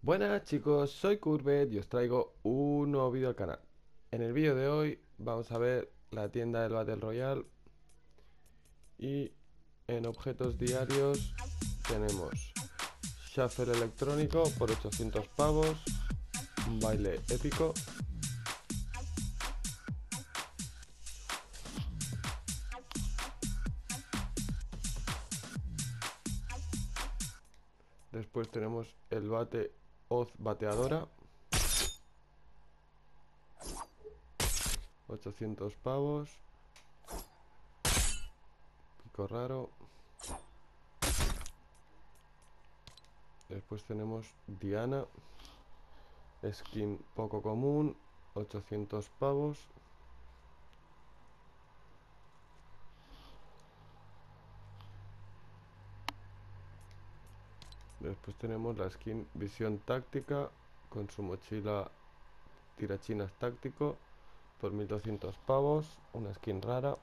Buenas chicos, soy Curvet y os traigo un nuevo vídeo al canal. En el vídeo de hoy vamos a ver la tienda del Battle Royale y en objetos diarios tenemos Shuffle electrónico por 800 pavos, un baile épico Después tenemos el bate Oz bateadora. 800 pavos. Pico raro. Después tenemos Diana. Skin poco común. 800 pavos. Después tenemos la skin visión táctica con su mochila tirachinas táctico por 1200 pavos, una skin rara.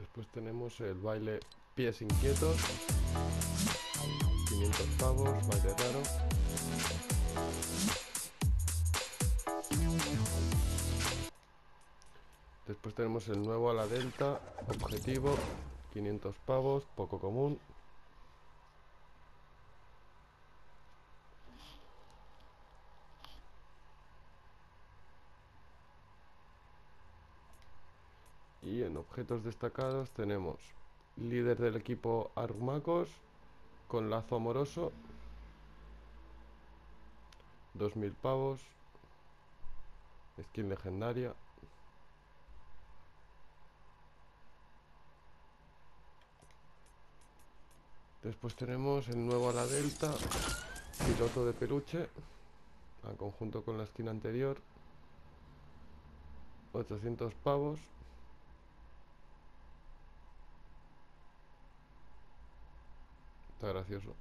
Después tenemos el baile pies inquietos, 500 pavos, baile raro. Después tenemos el nuevo a la delta, objetivo, 500 pavos, poco común. Y en objetos destacados tenemos líder del equipo Armacos con lazo amoroso, 2000 pavos, skin legendaria. Después tenemos el nuevo a la delta, piloto de peluche, a conjunto con la esquina anterior, 800 pavos. Está gracioso.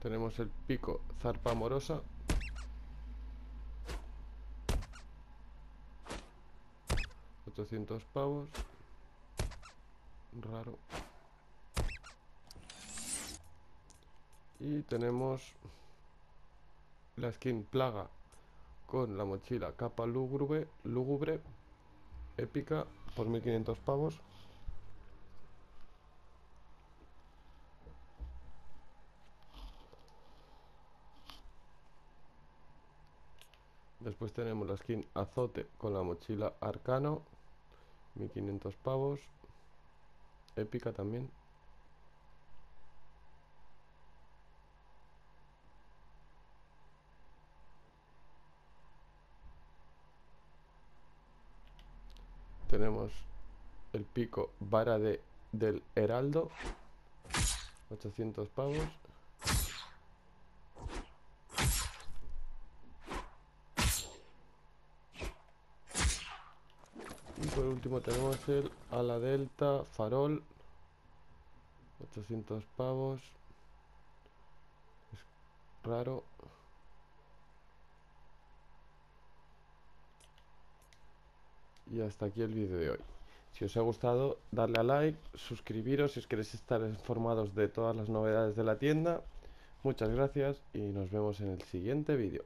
Tenemos el pico zarpa amorosa. ¿800 pavos? Raro. Y tenemos la skin plaga con la mochila capa lúgubre, lúgubre épica por 1500 pavos. Después tenemos la skin azote con la mochila arcano, 1500 pavos, épica también. Tenemos el pico vara de, del heraldo. 800 pavos. Y por último tenemos el ala delta farol. 800 pavos. Es raro Y hasta aquí el vídeo de hoy. Si os ha gustado, darle a like, suscribiros si os queréis estar informados de todas las novedades de la tienda. Muchas gracias y nos vemos en el siguiente vídeo.